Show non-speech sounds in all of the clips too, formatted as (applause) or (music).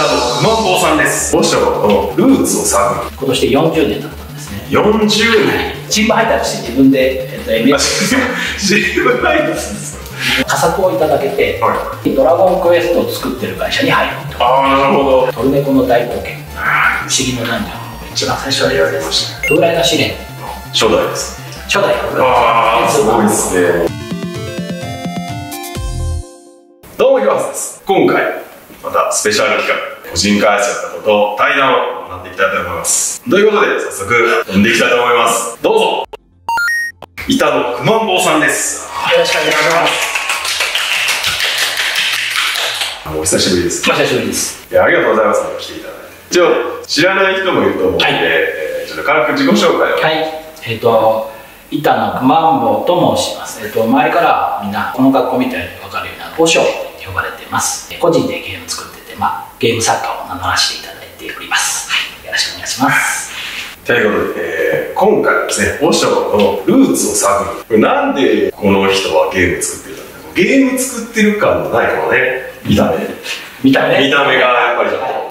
板野マンボウさんです。和尚のルーツを探る。今年で40年だったんですね。40年。チーム配達して自分で、えっと、MS チーム配達です佳作をいただけて、はドラゴンクエストを作ってる会社に入ると。ああなるほど。トルネコの大冒険。不思議のダンジョン一番最初はやりました風来の試練？初代です。初代ああすごいですね。どうもひわです。今回またスペシャル企画個人開発やったこと対談を学んでいきたいと思います。ということで早速読んでいきたいと思います。どうぞ。板野くまんぼうさんです。よろしくお願いします。お久しぶりです。お久しぶりです。いやありがとうございます。来ていただいて。一応知らない人もいると思うので、はい。えーちょっと軽く自己紹介を。はい。えっ、と板野くまんぼうと申します、えっと周りからみんなこの格好見て分かるような和尚って呼ばれてます。個人でゲーム作ってて、まあ、ゲーム作家を名乗らせていただいております、はい、よろしくお願いしますということで、えー今回はですね、和尚のルーツを探る。なんでこの人はゲーム作ってるか。ゲーム作ってる感のないこのね、見た目。見た目見た目がやっぱり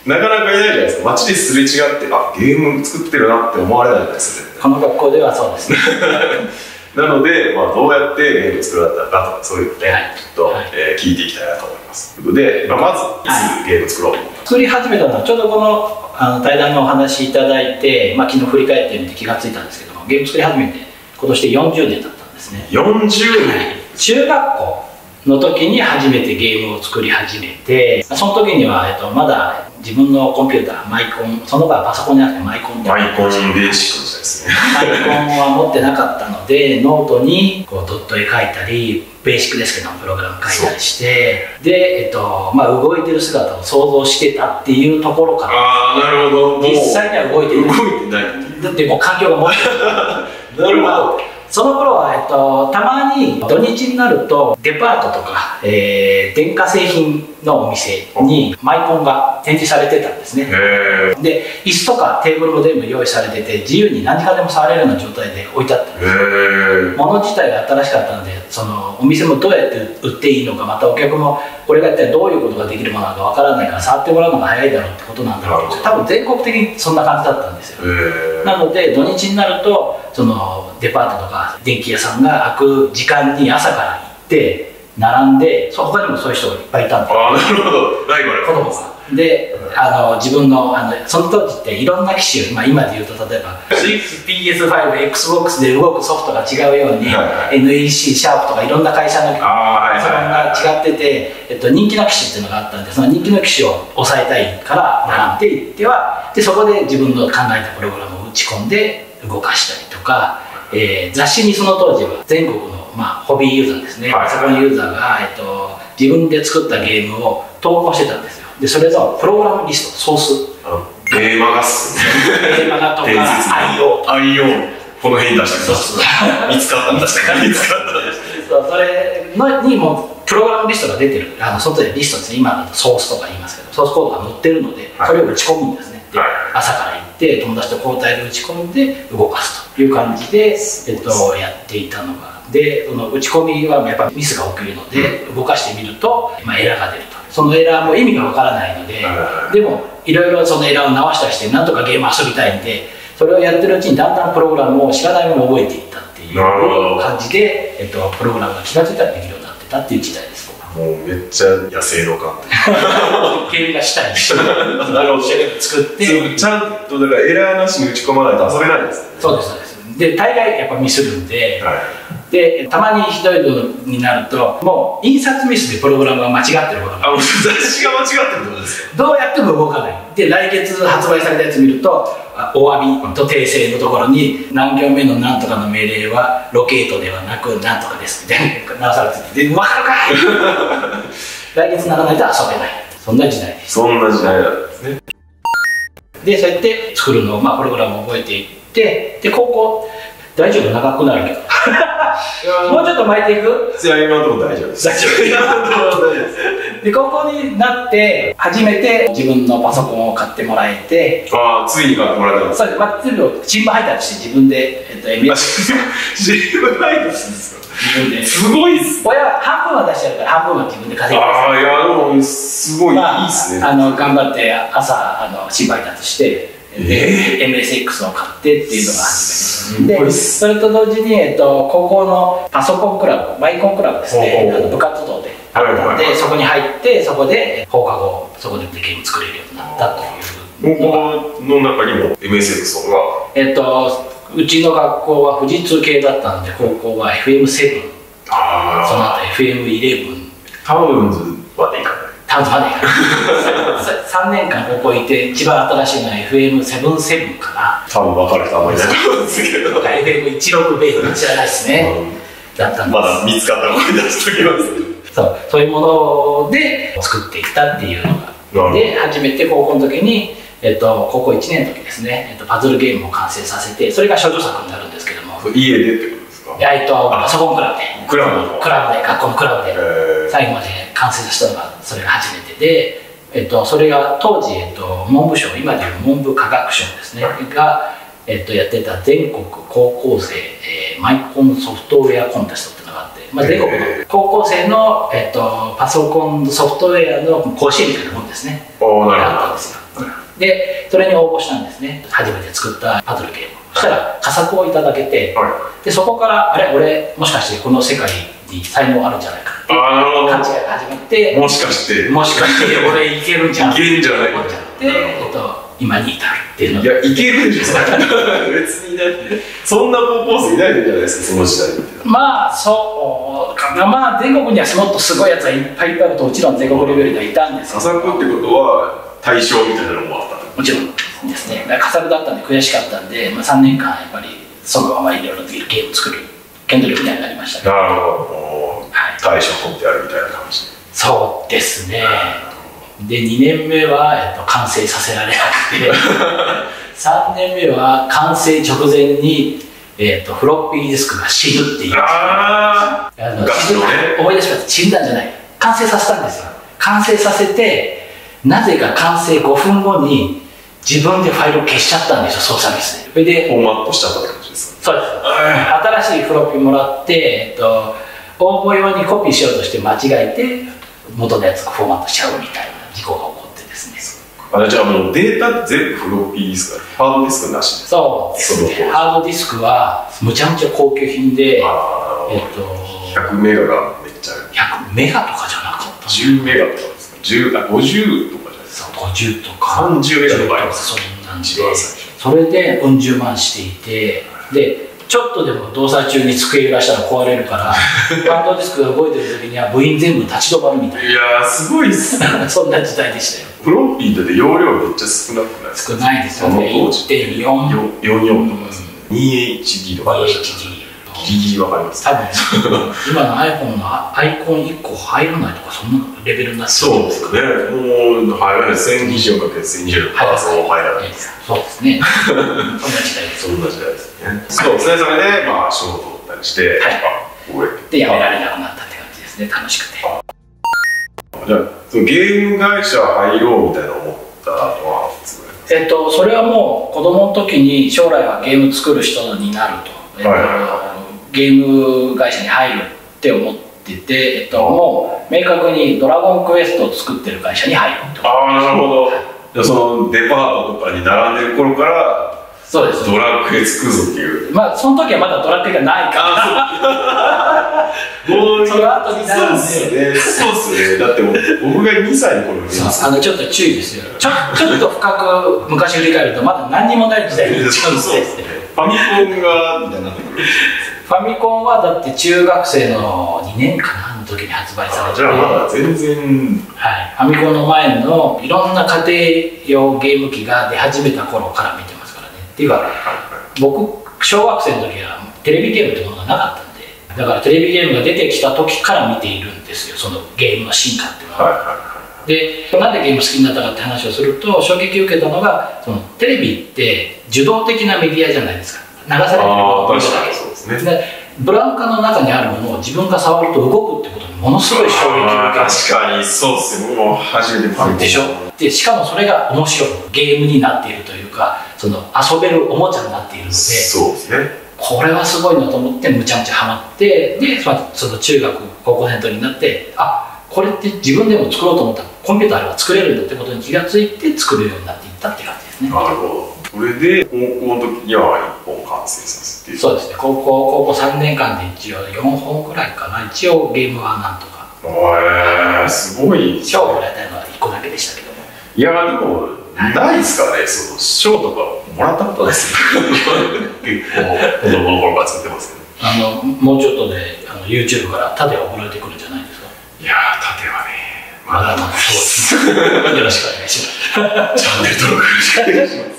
なかなかいないじゃないですか。街ですれ違って、あ、ゲーム作ってるなって思われないですか。この学校ではそうですね (laughs) なので、まあ、どうやってゲーム作られたかとか、そういうのね、はい。ちょっと、はい。えー聞いていきたいなと思います。ということで、まあ、まず、いつゲーム作ろうと思った作り始めたのはちょうどこのあの対談のお話い。ただい。て、まあ、昨日振り返ってみて気がつい。たんですけどもゲーム作り始めて今年で40年だったんですね40年。中学校の時に初めてゲームを作り始めてその時には、えっと、まだ自分のコンピューターマイコンその場はパソコンじゃなくてマイコンでマイコンベーシックですね。マイコンは持ってなかったのでノートにこうドット絵描いたりベーシックですけどプログラム書いたりしてで、えっとまあ、動いてる姿を想像してたっていうところからああ、なるほど。もう実際には動いて動いないてない。だってもう環境が持ってるなるほど。その頃は、えっと、たまに土日になるとデパートとか、えー電化製品のお店にマイコンが展示されてたんですね。で椅子とかテーブルも全部用意されてて自由に何時間でも触れるような状態で置いてあったんです。物自体が新しかったのでそのお店もどうやって売っていいのかまたお客もこれが一体どういうことができるものなのかわからないから触ってもらうのが早いだろうってことなんだろう多分全国的にそんな感じだったんですよ。なので土日になるとそのデパートとか電気屋さんが開く時間に朝から行って並んでそう他にもそういう人がいっぱいいたんでああ、なるほど。ライバル。子供がであの自分のあのその当時っていろんな機種、まあ、今で言うと例えば PS5XBOX で動くソフトが違うように、は NEC シャープとかいろんな会社のああ、はいパソコンはいが違ってて、えっと、人気の機種っていうのがあったんでその人気の機種を抑えたいから並んでいってはでそこで自分の考えたプログラムを打ち込んで動かしたりとか、えー雑誌にその当時は全国の、まあ、ホビーユーザーですね、はい。ンユーザーが、えっと、自分で作ったゲームを投稿してたんですよ。でそれのプログラムリストソース。ゲーマガっすね。テーマがとか IO。この辺に出してく。見つかったんですか見つかったそうそれのにもプログラムリストが出てる。あの外でリストですね。今だとソースとか言いますけどソースコードが載ってるので、はい。それを打ち込むんですね。で、はい。朝から行って友達と交代で打ち込んで動かすという感じで、えっと、やっていたのが。でその打ち込みはやっぱミスが起きるので、動かしてみると、まあ、エラーが出ると。そのエラーも意味がわからないので、はいでもいろい。ろそのエラーを直したりしてなんとかゲーム遊びたいんでそれをやってるうちにだんだんプログラムを知らないまま覚えていったっていう感じで、えっと、プログラムが気が付いたらできるようになってたっていう時代ですもうめっちゃ野生の感。ゲームがしたいなるほど。作ってちゃんとだからエラーなしに打ち込まないと遊べないんですね。そうですそうですで大概やっぱミスるんで、はい。でたまにひどいのになるともう印刷ミスでプログラムが間違ってることが。あ、雑誌が間違ってるってことですか？どうやっても動かない？で来月発売されたやつ見るとあお詫びと訂正のところに何行目のなんとかの命令はロケートではなくなんとかですみたいな。直されててで分かるかい！(laughs) 来月ならないと遊べない。そんな時代です。そんな時代なんですね。でそうやって作るのを、まあ、プログラムを覚えていってで高校大丈夫？長くなるけど。もうちょっと巻いていく？いや、今のところ大丈夫です。大丈夫。今のところ大丈夫です。で高校になって初めて自分のパソコンを買ってもらえて。ああ、ついに買ってもらったんですそれで、まあ、全部チーム配達して自分で、えっと、チーム配達ですか？自分で。すごいっす親は半分は出してるから半分は自分で稼いでああいやでもすごい、まあ、いいっすね。あの頑張って朝あの心配だとして、で MSX を買ってっていうのが初めでそれと同時に、えっと、高校のパソコンクラブマイコンクラブですね。あの部活動で。で、そこに入ってそこで放課後そこでゲーム作れるようになったという。高校の中にも MSX とかえっとうちの学校は富士通系だったので高校は FM7 そのあ後 FM11 タウンズまでいかないタウンまで行かない3 (laughs) 年間高校いて一番新しいのは FM77 かな。多分分かる人あんまりいない。と思うんですけど。FM16 ベース知らないですね、だったんです。まだ見つかったら声出しときますそう。そう。いうもので作っていったっていうのが。で初めて高校の時に、えっと、高校1年の時ですね、えっと、パズルゲームを完成させてそれが少女作になるんですけども。家でってことですか？えっとパソコンクラブで。クラブの。クラブで学校のクラブで。えー。最後まで完成させたのがそれが初めてで、えっと、それが当時、えっと、文部省今でいう文部科学省ですねが、えっと、やってた全国高校生、えーマイコンソフトウェアコンテストっていうのがあって、まあ、全国の高校生の、えっと、パソコンソフトウェアの甲子園みたいなもんですね。おーなるほど。があったんですよ。でそれに応募したんですね。初めて作ったパズルゲーム。そしたら佳作をいただけてはい。でそこからあれ俺もしかしてこの世界に才能あるんじゃないかって。いうって。もしかして。もしかして俺いけるんじゃん。いけるんじゃない？思っちゃって、えっと、今に至るっていうの。いやいけるでしょ別にいない。そんな高校生いないんじゃないですかその時代まあそうかな。まあ全国にはもっとすごいやつはいっぱいいっぱいいるともちろん全国レベルではいたんですけ佳ど作ってことは対象みたいなのもあったもちろんですね。佳作だったんで悔しかったんで、まあ、3年間やっぱりそのままいろいろゲーム作る原動力みたいになりましたねなるほど。はい。対象取ってやるみたいな感じそうですね。で2年目は、えっと、完成させられなくて。(laughs) 3年目は完成直前に、えっと、フロッピーディスクが死ぬっていう。ああのね。思い出しました死んだんじゃない。完成させたんですよ。完成させてなぜか完成5分後に自分でファイルを消しちゃったんですよ操作ミスで。それでフォーマットしちゃったって感じですか？そうです。新しいフロッピーもらって、えっと、応募用にコピーしようとして間違えて元のやつがフォーマットしちゃうみたいな事故が起こってですね。あじゃあもうデータ全部フロッピーディスクハードディスクなしですそうですね。ハードディスクはむちゃむちゃ高級品であえっあと100メガがめっちゃある。100メガとかじゃなかった。10メガとかですか。10あ50とかじゃないですか。そう50とか。30メガとかありますそんなんで。それでうん十万していてでちょっとでも動作中に机揺らしたら壊れるから (laughs) ハードディスクが動いてる時には部員全部立ち止まるみたいいやーすごいっす (laughs) そんな時代でしたよ。フロッピーだって容量めっちゃ少なくないです。か少ないですよね。あの当時。1.4 44とかです。ね 2HD とか。ありましたギリわかります。多分。(laughs) 今の iPhone のアイコン1個入らないとかそんなレベルになってるそうですね。もう入らない 1024×1026 パーソン入らないです。そうですね。(laughs) そんな時代です。そんな時代ですね。そうですねそれでまあ賞を取ったりして、はい。でやめられなくなったって感じですね。楽しくて。じゃあゲーム会社入ろうみたいな思ったのはえっと、それはもう子供の時に将来はゲーム作る人になると、えっとはいはゲーム会社に入るって思ってて、えっと、もう明確に「ドラゴンクエスト」を作ってる会社に入ると。ああなるほど。(laughs) じゃあそのデパートとかに並んでる頃からそうです。ドラクエ作るぞっていう。まあその時はまだドラクエがないから。もう。(laughs) その後になるんで。そうっすね。そうっすね。だってもう僕が2歳の頃に。あのちょっと注意ですよ。ちょちょっと深く昔振り返るとまだ何にもない時代に行っちゃうんですそうですね。ファミコンがみたいになってくるファミコンはだって中学生の2年かなの時に発売されて。じゃあまだ全然。はい、ファミコンの前のいろんな家庭用ゲーム機が出始めた頃から見てますからね。っていうか僕小学生の時はテレビゲームってものがなかったんで。だからテレビゲームが出てきた時から見ているんですよそのゲームの進化っていうのは、はいはいはでなんでゲーム好きになったかって話をすると衝撃を受けたのがそのテレビって受動的なメディアじゃないですか。流されてる。ああもの確かに。そうですね。でブランカの中にあるものを自分が触ると動くってことにものすごい衝撃を確かにそうっすね。僕も初めてファミコンでしょでしかもそれが面白いゲームになっているというかその遊べるおもちゃになっているのでそうですね。これはすごいなと思ってむちゃむちゃハマってでその中学高校生になってあこれって自分でも作ろうと思ったらコンピューターあれば作れるんだってことに気がついて作るようになっていったって感じですね。なるほどそれで高校の時には1本完成させて。そうですね。高校高校3年間で一応4本ぐらいかな。一応ゲームはなんとか。へえすごい。賞をもらえたのは1個だけでしたけど。もいやでもないですかね。その賞とかもらったことないですよ (laughs) 結構子供の頃から作ってますけど。あのもうちょっとであの YouTube から盾をもらえてくるんじゃないですか？いやー盾はねまだ。まだそうです。(laughs) よろしくお願いします。チャンネル登録よろしくお願いします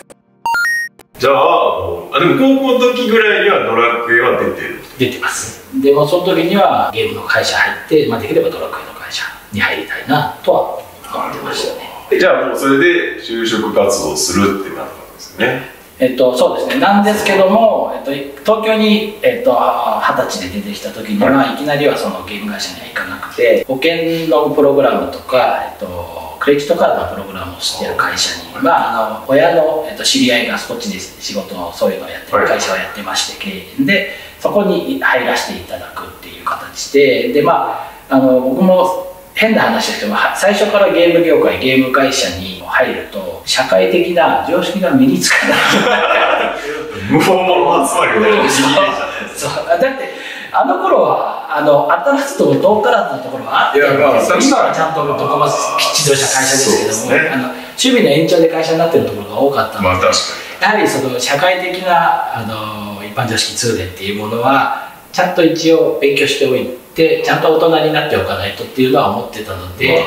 じゃああでも高校の時ぐらいにはドラクエは出てる？出てます。でもその時にはゲームの会社入って、まあ、できればドラクエの会社に入りたいなとは思ってましたね。じゃあもうそれで就職活動するってなったんですよねえっと、そうですね。なんですけども、えっと、東京に、えっと、二十歳で出てきた時には、い、きなりはそのゲーム会社には行かなくて保険のプログラムとか、えっと、クレジットカードのプログラムをしている会社に、まあ、あの親の、えっと、知り合いがそっちで仕事をそういうのをやってる会社をやってまして経営でそこに入らせていただくっていう形でで、まあ、あの僕も変な話ですけど最初からゲーム業界ゲーム会社に入ると社会的な常識が身につかない無法者集まりみたいなイメージじゃないそうだってあの頃はあの当たらずとも遠からずのところはあって今はちゃんとどこもきっちりとした会社ですけども、ねあの趣味の延長で会社になってるところが多かったので、まあやはりその社会的なあの一般常識通念っていうものはちゃんと一応勉強しておいてちゃんと大人になっておかないとっていうのは思ってたのにで、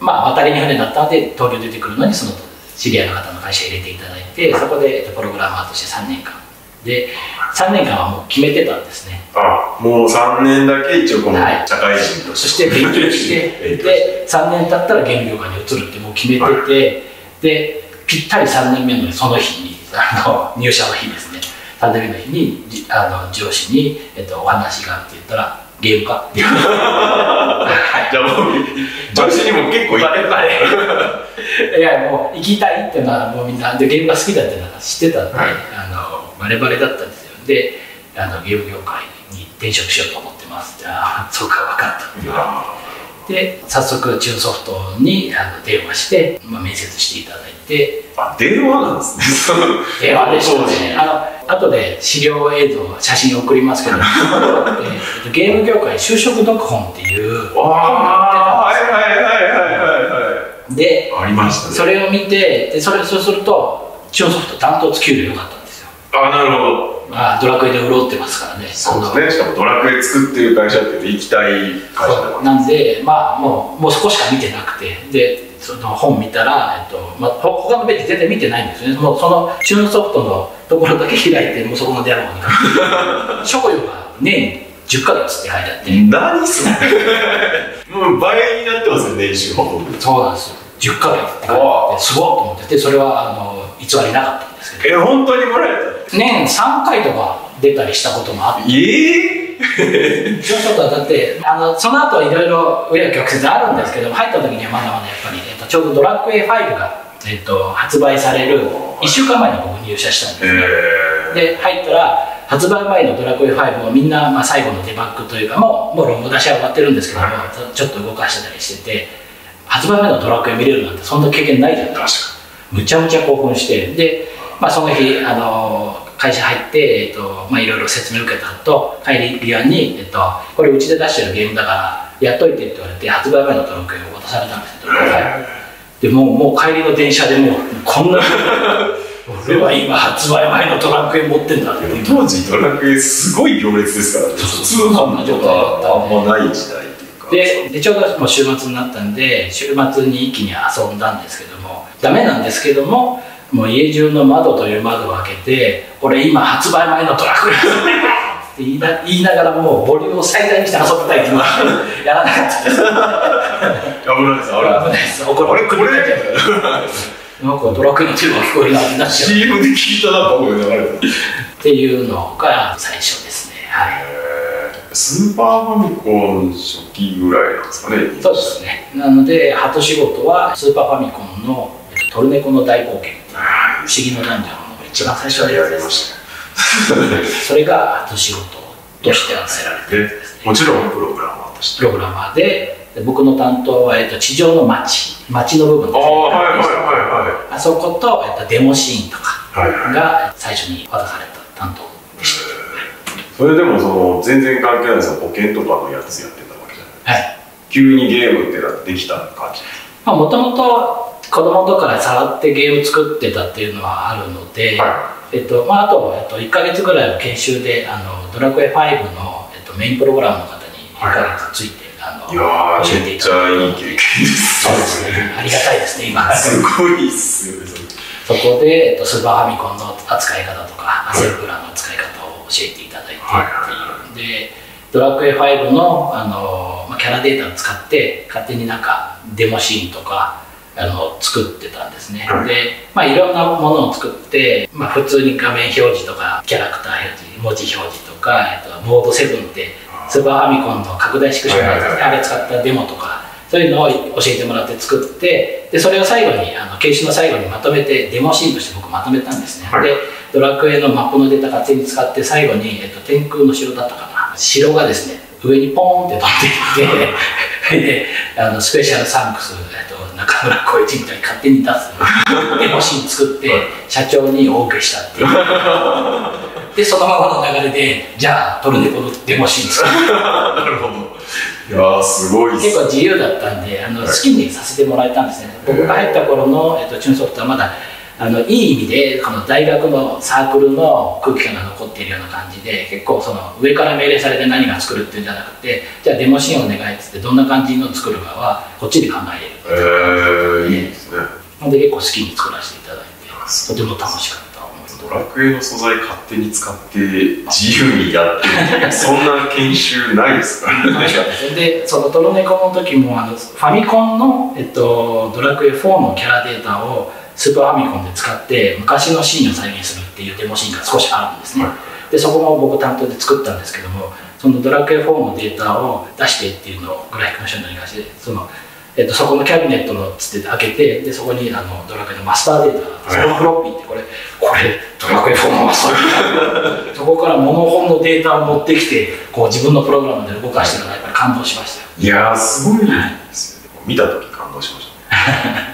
まあ、渡りに船だったので東京出てくるのにその知り合いの方の会社入れていただいてそこでえっとプログラマーとして3年間で3年間はもう決めてたんですね。あもう3年だけ一応このはい。社会人とそししてて勉強して勉強して。(laughs) で3年経ったらゲーム業界に移るってもう決めてて、でぴったり3年目のその日にあの入社の日ですね。3年目の日にじあの上司に、えっと「お話が」って言ったら「ゲームか?」い。じゃあもう上司にも結構いやもう行きたいっていうのはもうみんなでゲームが好きだっていうのは知ってたんで、はい。あのバレバレだったんですよ。であのゲーム業界に転職しようと思ってますって。ああそうか分かったで早速チューンソフトにあの電話して、まあ、面接していただいて。あ電話なんですね。(laughs) 電話でしたね。あの後で資料映像写真送りますけど、(laughs) えーとゲーム業界就職読本っていう本がああ売って。たんですよはいはいはいはいはい。はでいありましたね。それを見てでそれそうするとチューンソフトダントツ給料良かったんですよ。あなるほどまあドラクエで潤ってますからね。そうですね。しかもドラクエ作ってる会社って行きたい会社なんでまあもうもうそこしか見てなくて。でその本見たら、えっとまあ、ほ他のページ全然見てないんですよね。もうそのチューンソフトのところだけ開いてもうそこのデアログに書いて。(laughs) 賞与が年10ヶ月って書いてあって、何それ。(laughs) もう倍になってますよ年収そうなんですよ10ヶ月ってすごいと思っててそれはあの偽りなかったんですけど。え本当にもらえ年3回とか出たりしたこともあって。たええちょっとだってあのその後いろいろ紆余曲折あるんですけど入った時にはまだまだやっぱり、えっと、ちょうど「ドラクエ5が」えっと、発売される1週間前に僕入社したんですね、えで入ったら発売前の「ドラクエ5」をみんな、まあ、最後のデバッグというかもうもうロング出しは終わってるんですけどもちょっと動かしてたりしてて発売前の「ドラクエ」見れるなんてそんな経験ないじゃないですか確か。むちゃむちゃ興奮して。で、まあ、その日あの会社入って、えっとまあ、いろいろ説明受けた後帰り際に、えっと「これうちで出してるゲームだからやっといて」って言われて発売前のドラクエを渡されたんですよ、はいでもうもう帰りの電車でもうこんな (laughs) 俺は今発売前のドラクエ持ってんだって。当時ドラクエすごい行列ですからね。普通販売とかあんまない時代ででちょうどもう週末になったんで週末に一気に遊んだんですけどもダメなんですけどももう家中の窓という窓を開けて「俺今発売前のドラクエ遊んでる!」って言いな言いながらもうボリュームを最大にして遊びたいっていうのはやらなかったです。危ないです危ない。です。怒るあれこれ。なんかドラクエのテーマ聞こえる。なってなっちゃう CM で聞いたな僕流れたっていうのが最初ですね。はいスーパーファミコン初期ぐらいなんですかねそうですね。なので鳩仕事はスーパーファミコンのえっとトルネコの大冒険。不思議のダンジョンの一番最初のやつでそれが後仕事として与えられてもちろんプログラマーとして。プログラマーでで僕の担当は、えっと、地上の街。街の部分ですね。ああはいはいはあそこと、えっと、デモシーンとかいはいはいはい。が最初に渡された担当それでもその全然関係ないその保険とかのやつやってたわけじゃないたはい。急にゲームってなってできた感じ？まあもともと子供の頃から触ってゲーム作ってたっていうのはあるので、はえっとまあ、あと、えっと、1か月ぐらいの研修であのドラクエ5の、えっと、メインプログラムの方に1か月ついて、あのいや教えーめっちていただいてゃいい経験ですそうですね。ありがたいですね今。すごいっすよねそこで、えっと、スーパーファミコンの扱い方とか、アセンブラの扱い方えていただいてっていう、でドラクエ5のあの、まあ、キャラデータを使って勝手になんかデモシーンとかあの作ってたんですね、はい。で、まあ、いろんなものを作って、まあ、普通に画面表示とかキャラクター表示文字表示とか、えっと、モード7ってスーパーファミコンの拡大縮小のあれ使ったデモとかそういうのを教えてもらって作ってでそれを最後にあの研修の最後にまとめてデモシーンとして僕まとめたんですね、はい。でドラクエのマップのデータ勝手に使って最後に、えっと、天空の城だったかな。城がですね上にポーンって飛んでいってであのスペシャルサンクス、えっと、中村浩一みたいに勝手に出す。デモシーン作って社長にお受けしたっていう。でそのままの流れでじゃあトルネコのデモシーン作る。なるほど。いやーすごい結構自由だったんであの好きにさせてもらえたんですね。僕が入った頃の、えっと、チューンソフトはまだあのいい意味でこの大学のサークルの空気感が残っているような感じで結構その上から命令されて何が作るっていうんじゃなくてじゃあデモシーンお願いっつってどんな感じの作るかはこっちで考えれるえー、いいですね。なので結構好きに作らせていただいてとても楽しかったドラクエの素材勝手に使って自由にやってるそんな研修ないですか？でそのトロネコの時もあのファミコンの、えっと、ドラクエ4のキャラデータをスーパーファミコンで使って昔のシーンを再現するっていうデモシーンが少しあるんですね、はでそこも僕担当で作ったんですけどもそのドラクエ4のデータを出してっていうのをグラフィックの人に関してその、えっと、そこのキャビネットのつって開けてでそこにあのドラクエのマスターデータがそのフロッピーってこれこれドラクエ4のマスターデータ？そこからモノホンのデータを持ってきてこう自分のプログラムで動かしてるのがやっぱり感動しましたよ。いやーすごいですよね。見た時感動しました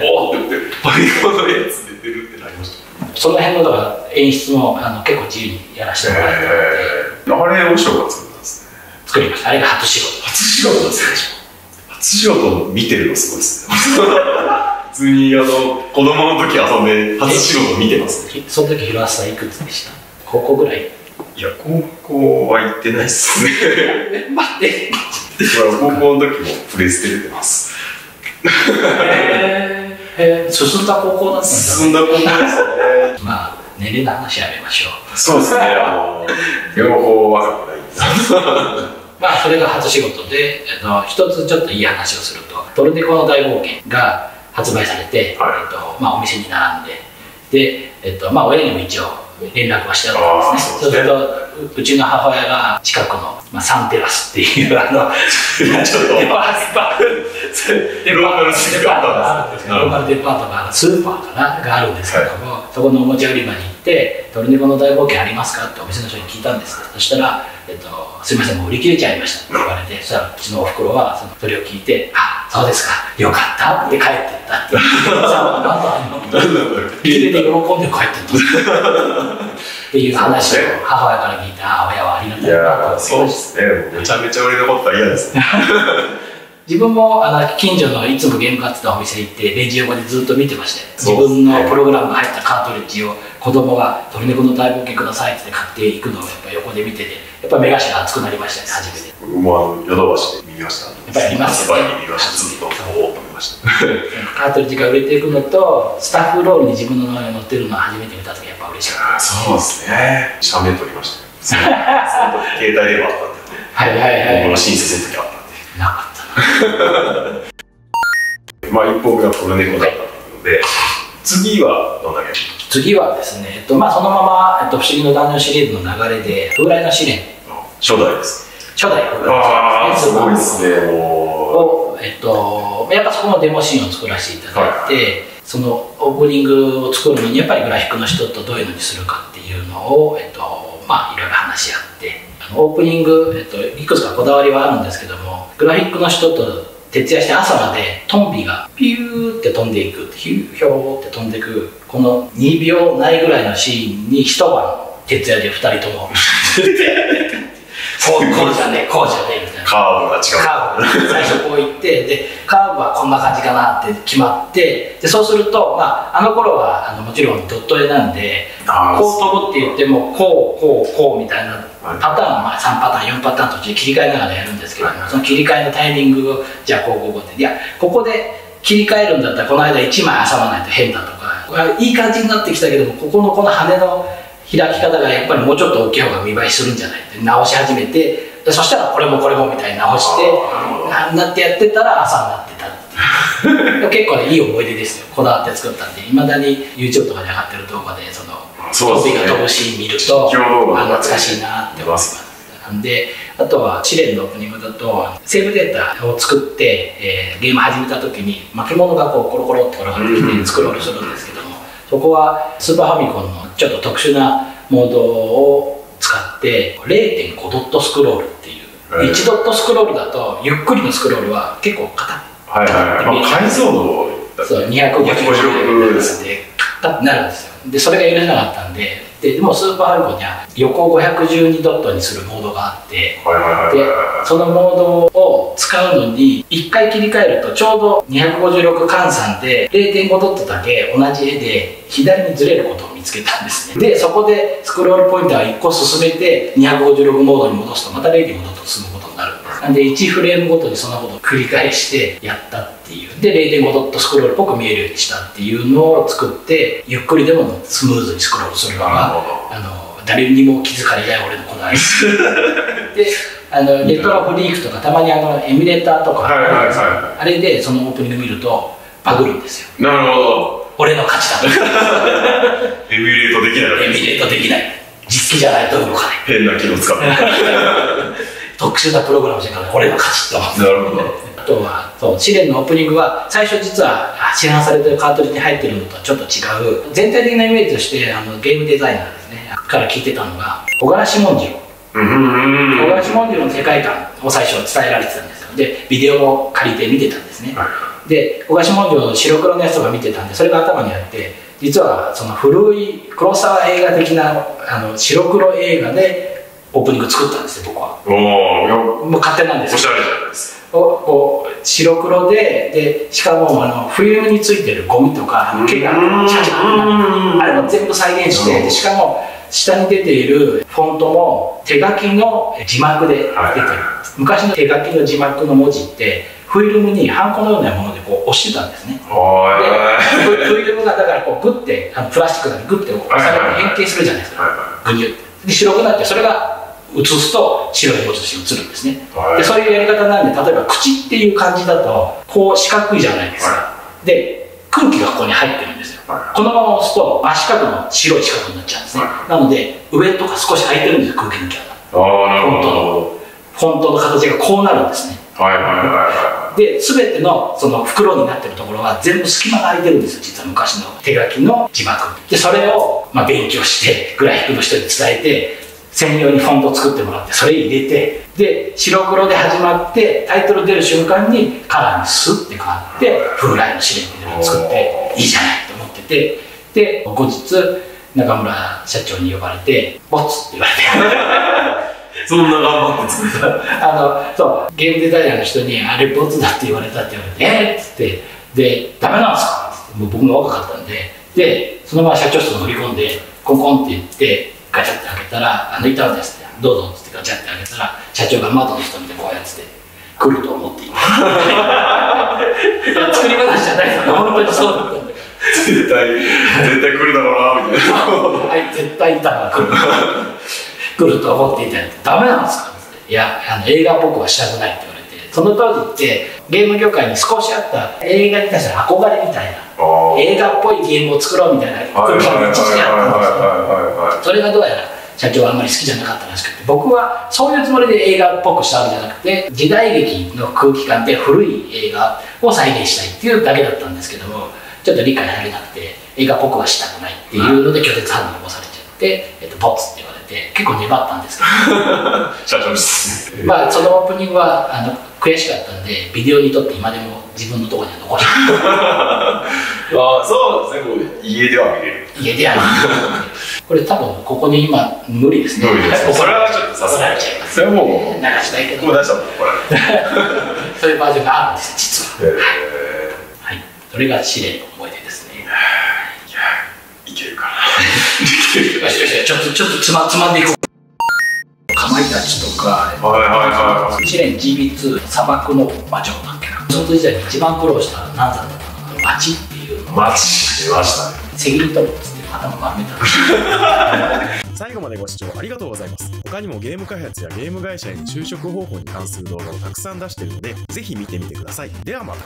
おーって言ってファミコンのやつ出てるってなりました。その辺のだから演出もあの結構自由にやらせてもらえたのでえー、あれ面白かったんですね。作りました。あれが初仕事。初仕事ですね。初仕事見てるのすごいですね。(laughs) 普通にあの子供の時遊んで初仕事見てますね。その時広橋さんいくつでした？高校ぐらい？いや高校は行ってないっすね。(laughs) 待って。高校の時もプレステ出てますへえ進んだ高校だったんだ進んだ高校ですね。まあ年齢の話やめましょう。そうですね。両方若くないんです。まあそれが初仕事で、えっと、一つちょっといい話をすると「トルネコの大冒険」が発売されて、はい。えっとまあ、お店に並んでで、えっとまあ、親にも一応連絡はしてあったんですね。そうですね。するとううちの母親が近くの、まあ、サンテラスっていうあのちょっと。デパートデパローカルートパローカルデパートがスーパーかながあるんですけども、そこのおもちゃ売り場に行って「トルネコの大冒険ありますか?」ってお店の人に聞いたんです。そしたら、えっと「すいませんもう売り切れちゃいました」って言われてそしたらうちのおふくろはそのそれを聞いて「あそうですかよかった」って帰ってったって「(laughs) さあ何だあんの?」売り切れ。で喜んで帰ってったっていう話を母親から聞いてああ親はありがたいいなとそうですね。めちゃめちゃ俺のことは嫌ですね。(laughs) 自分もあの近所のいつもゲーム買ってたお店行ってレジ横でずっと見てまして自分のプログラムが入ったカートリッジを子供が「鳥猫の大冒険ください」って買っていくのをやっぱ横で見ててやっぱ目頭が熱くなりましたね初めて。僕もあのヨドバシで見ました。やっぱりありますよね見ましたずっとおおと思いました。カートリッジが売れていくのとスタッフロールに自分の名前が載ってるのを初めて見た時やっぱ嬉しかった。そうですね。写メ撮りましたね。その携帯電話あったんで。はいはいはい。僕の親切の時あったんで。なかったな。(laughs) まあ一本目がトルネコだったので次はどんなゲーム？次はですね、えっとまあ、そのまま、えっと、不思議のダンジョンシリーズの流れで風来の試練。初代です。初代風来。の試練ごいですね。もを、えっと、やっぱそこもデモシーンを作らせていただいて、そのオープニングを作るのにやっぱりグラフィックの人とどういうのにするかっていうのを、えっとまあいろいろ話し合って。あのオープニング、えっと、いくつかこだわりはあるんですけどもグラフィックの人と徹夜して朝までトンビがピューって飛んでいくヒューヒョーって飛んでいくこの2秒ないぐらいのシーンに一晩徹夜で2人とも。(laughs) こうこうじゃねえこうじゃねえみたいな。カーブが違う。カーブ最初こう行ってでカーブはこんな感じかなって決まってでそうすると、まあ、あの頃はあのもちろんドット絵なんでこう飛ぶって言ってもこうこうこうみたいなはいパターンをまあ3パターン4パターン途中で切り替えながらやるんですけども、その切り替えのタイミングをじゃあこうこうこうっていやここで切り替えるんだったらこの間1枚挟まないと変だとかあいい感じになってきたけどもここのこの羽の開き方がやっぱりもうちょっと大きい方が見栄えするんじゃないって直し始めてでそしたらこれもこれもみたいに直してなってやってたら朝になってたって。結構ねいい思い出ですよ。こだわって作ったんでいまだに YouTube とかに上がってる動画でそのそうですね。トビが飛ぶシーン見るとあ懐かしいなって思いますであとは試練のオープニングだとセーブデータを作って、えーゲーム始めた時に負け物がこうコロコロって転がってきうんてスクロールするんですけどもそこはスーパーファミコンのちょっと特殊なモードを使って0.5ドットスクロールっていうへー1ドットスクロールだとゆっくりのスクロールは結構硬はいはいはい、まあ、解像度そう256 256ですでカッタってなるんですよ。でそれが許せなかったんで。ででもスーパーファミコンには横512ドットにするモードがあって。でそのモードを使うのに1回切り替えるとちょうど256換算で0.5ドットだけ同じ絵で左にずれることを見つけたんですね。でそこでスクロールポインターを1個進めて256モードに戻すとまた0.5ドット進むことになる。んですなんで1フレームごとにそんなことを繰り返してやったっていう。で0.5ドットスクロールっぽく見えるようにしたっていうのを作ってゆっくりでもスムーズにスクロールするのがほあの誰にも気づかれない俺のこだわりであのレトロフリークとかたまにあのエミュレーターとか、はいはいはあれでそのオープニング見るとバグるんですよ。なるほど。俺の勝ちだと。(laughs) エミュレートできないエミュレートできない。実機じゃないと動かない。変な機能使って。な (laughs) 特殊なプログラムしてから俺の勝ちって思ってるほど。あとはそう試練のオープニングは最初実はあ市販されてるカートリッジに入ってるのとはちょっと違う。全体的なイメージとしてあのゲームデザイナーですね。から聞いてたのが小柄志文次郎小柄志文次郎の世界観を最初伝えられてたんですよ。でビデオも借りて見てたんですね。で小林文次郎の白黒のやつとか見てたんでそれが頭にあって実はその古い黒沢映画的なあの白黒映画でオープニング作ったんですよ僕は。おおよもう勝手なんですよ。おしゃれじゃないですおこう白黒ででしかもあのフィルムについてるゴミとかあの毛がうんシャシャあれも全部再現してでしかも下に出ているフォントも手書きの字幕で出てる、はい昔の手書きの字幕の文字ってフィルムにハンコのようなものでこう押してたんですね。はでフィルムがだからこうグッてあのプラスチックだけグッて押されて変形するじゃないですか。はグニュって。で白くなってそれが映すと白い文字として映るんですね。はい。でそういうやり方なんで例えば口っていう感じだとこう四角いじゃないですか。で空気がここに入ってるんですよ。はこのまま押すと真四角の白い四角になっちゃうんですね。はなので上とか少し空いてるんです空気抜きがああなるほど。フォントの形がこうなるんですね。はいはいはいはで全てのその袋になってるところは全部隙間が空いてるんですよ実は昔の手書きの字幕。でそれをまあ勉強してグラフィックの人に伝えて専用にフォントを作ってもらってそれ入れてで白黒で始まってタイトル出る瞬間にカラーにスッて変わって風来の試練っていうのを作っていいじゃないと思っててで後日中村社長に呼ばれて「ボツ」って言われて。い (laughs) そんな頑張って作った？(laughs) あのそうゲームデザイナーの人に「あれボツだって言われた」って言われて「え？っ?」っつって「でダメなんですか?」っもう僕も若かったんででそのまま社長室に乗り込んでコンコンって言ってガチャって開けたら「あの板んです」って「どうぞ」っつってガチャって開けたら社長が窓の人見てこうやってて来ると思っていた作り話じゃないですよ本当にそうだったんだよ。絶対絶対来るだろうなみたいな。はい、絶対板が来る。来ると思っていたらダメなんですか?」って「いやあの映画っぽくはしたくない」って言われてその当時ってゲーム業界に少しあった映画に対する憧れみたいな映画っぽいゲームを作ろうみたいな空気が一時期あったんですよはいはいそれがどうやら社長はあんまり好きじゃなかったらしくて僕はそういうつもりで映画っぽくしたわけじゃなくて時代劇の空気感で古い映画を再現したいっていうだけだったんですけどもちょっと理解されなくて映画っぽくはしたくないっていうので拒絶反応を起こされちゃって、えっと、ボツって言われて結構粘ったんですけど (laughs) (laughs) まあそのオープニングはあの悔しかったんでビデオに撮って今でも自分のところには残して (laughs) あそうですね。家では見れる。家でやる。これ多分ここに今無理ですね。無理ですそれはちょっとさすがに。それはもう流したいけどこう出したら怒られるそういうバージョンがあるんです実は。へはい。それが試練の思い出ですねえいけるかないけるよしよしちょっとちょっとつまつまんでいこう。かまいたちとかはいはいはい試練 GB2 砂漠の魔女だっけなその時代に一番苦労したのは何だったかな。街っていう。のマジ出ましたね責任取るっつって頭丸めた最後までご視聴ありがとうございます。他にもゲーム開発やゲーム会社への就職方法に関する動画をたくさん出しているのでぜひ見てみてください。ではまた